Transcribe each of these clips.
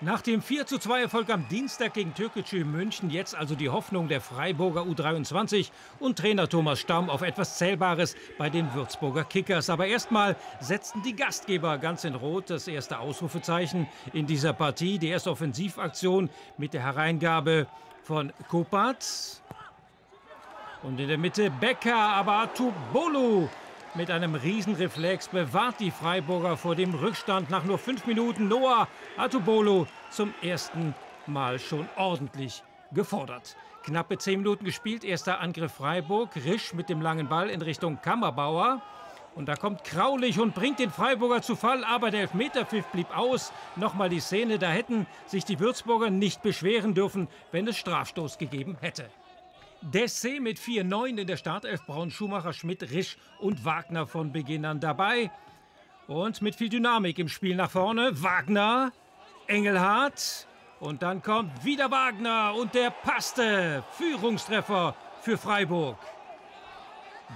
Nach dem 4:2 Erfolg am Dienstag gegen Türkgücü München jetzt also die Hoffnung der Freiburger U23 und Trainer Thomas Stamm auf etwas Zählbares bei den Würzburger Kickers. Aber erstmal setzten die Gastgeber ganz in Rot das erste Ausrufezeichen in dieser Partie. Die erste Offensivaktion mit der Hereingabe von Kopatz. Und in der Mitte Becker, aber Atubolu mit einem Riesenreflex bewahrt die Freiburger vor dem Rückstand nach nur fünf Minuten. Noah Atubolo zum ersten Mal schon ordentlich gefordert. Knappe zehn Minuten gespielt, erster Angriff Freiburg. Risch mit dem langen Ball in Richtung Kammerbauer. Und da kommt Kraulich und bringt den Freiburger zu Fall, aber der Elfmeterpfiff blieb aus. Nochmal die Szene, da hätten sich die Würzburger nicht beschweren dürfen, wenn es Strafstoß gegeben hätte. Dessé mit 4-9 in der Startelf, Braun, Schumacher, Schmidt, Risch und Wagner von Beginn an dabei. Und mit viel Dynamik im Spiel nach vorne. Wagner, Engelhardt und dann kommt wieder Wagner und der passte. Führungstreffer für Freiburg.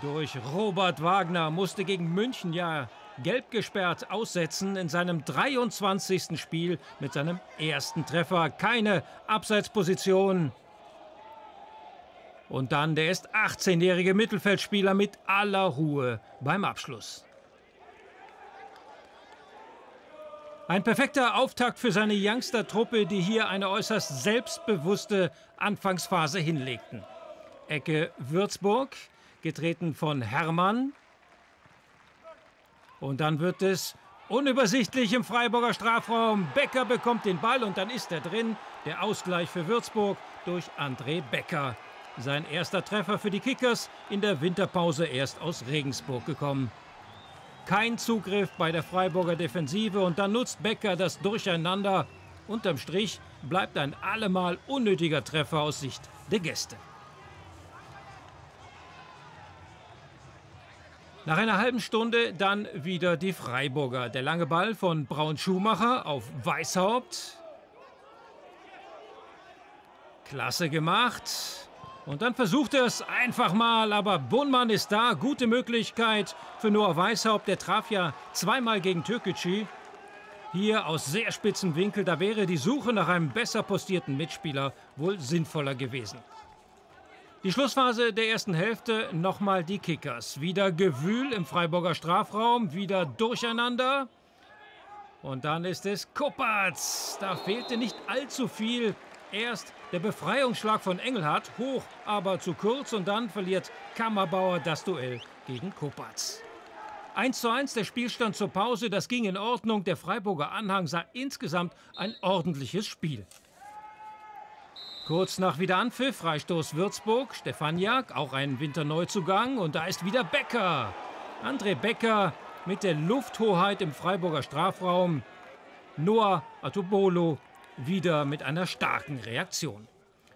Durch Robert Wagner musste gegen München ja gelb gesperrt aussetzen in seinem 23. Spiel mit seinem ersten Treffer. Keine Abseitsposition. Und dann der ist 18-jährige Mittelfeldspieler mit aller Ruhe beim Abschluss. Ein perfekter Auftakt für seine Youngster-Truppe, die hier eine äußerst selbstbewusste Anfangsphase hinlegten. Ecke Würzburg, getreten von Hermann. Und dann wird es unübersichtlich im Freiburger Strafraum. Becker bekommt den Ball und dann ist er drin. Der Ausgleich für Würzburg durch André Becker. Sein erster Treffer für die Kickers in der Winterpause erst aus Regensburg gekommen. Kein Zugriff bei der Freiburger Defensive und dann nutzt Becker das Durcheinander. Unterm Strich bleibt ein allemal unnötiger Treffer aus Sicht der Gäste. Nach einer halben Stunde dann wieder die Freiburger. Der lange Ball von Braun Schumacher auf Weißhaupt. Klasse gemacht. Und dann versucht er es einfach mal, aber Bohnmann ist da. Gute Möglichkeit für Noah Weishaupt. Der traf ja zweimal gegen Türkgücü. Hier aus sehr spitzem Winkel, da wäre die Suche nach einem besser postierten Mitspieler wohl sinnvoller gewesen. Die Schlussphase der ersten Hälfte, nochmal die Kickers. Wieder Gewühl im Freiburger Strafraum, wieder Durcheinander. Und dann ist es Kuppertz. Da fehlte nicht allzu viel. Erst der Befreiungsschlag von Engelhardt, hoch, aber zu kurz und dann verliert Kammerbauer das Duell gegen Kopatz. 1 zu 1 der Spielstand zur Pause, das ging in Ordnung. Der Freiburger Anhang sah insgesamt ein ordentliches Spiel. Kurz nach Wiederanpfiff, Freistoß Würzburg, Stefaniak, auch ein Winterneuzugang und da ist wieder Becker. André Becker mit der Lufthoheit im Freiburger Strafraum. Noah Atubolo wieder mit einer starken Reaktion.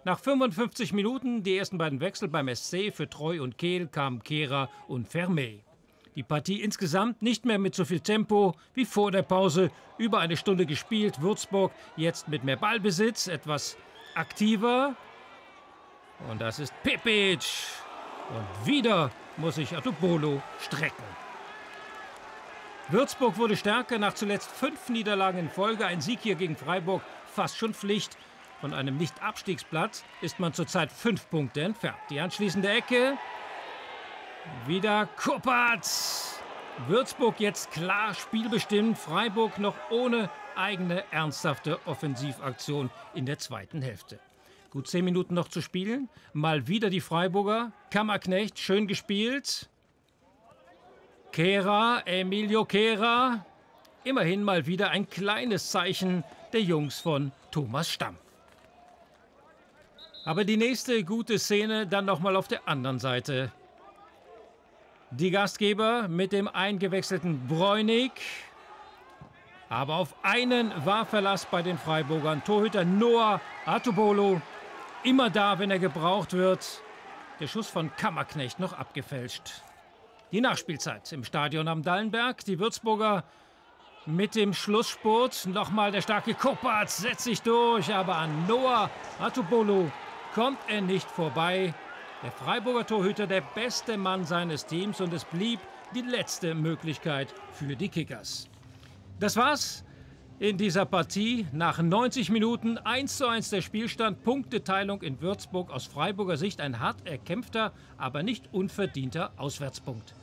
Nach 55 Minuten die ersten beiden Wechsel beim SC für Treu und Kehl kamen Kehrer und Vermey. Die Partie insgesamt nicht mehr mit so viel Tempo wie vor der Pause. Über eine Stunde gespielt. Würzburg jetzt mit mehr Ballbesitz, etwas aktiver. Und das ist Pipic. Und wieder muss sich Atubolo strecken. Würzburg wurde stärker nach zuletzt fünf Niederlagen in Folge. Ein Sieg hier gegen Freiburg fast schon Pflicht. Von einem Nicht-Abstiegsplatz ist man zurzeit fünf Punkte entfernt. Die anschließende Ecke. Wieder Kuppertz. Würzburg jetzt klar spielbestimmt. Freiburg noch ohne eigene ernsthafte Offensivaktion in der zweiten Hälfte. Gut zehn Minuten noch zu spielen. Mal wieder die Freiburger. Kammerknecht, schön gespielt. Kehra, Emilio Kehra. Immerhin mal wieder ein kleines Zeichen der Jungs von Thomas Stamm. Aber die nächste gute Szene dann nochmal auf der anderen Seite. Die Gastgeber mit dem eingewechselten Bräunig. Aber auf einen war Verlass bei den Freiburgern. Torhüter Noah Atubolo. Immer da, wenn er gebraucht wird. Der Schuss von Kammerknecht noch abgefälscht. Die Nachspielzeit im Stadion am Dallenberg. Die Würzburger mit dem Schlussspurt. Nochmal der starke Kopatz setzt sich durch, aber an Noah Atubolo kommt er nicht vorbei. Der Freiburger Torhüter der beste Mann seines Teams und es blieb die letzte Möglichkeit für die Kickers. Das war's In dieser Partie nach 90 Minuten 1 zu 1 der Spielstand, Punkteteilung in Würzburg aus Freiburger Sicht ein hart erkämpfter, aber nicht unverdienter Auswärtspunkt.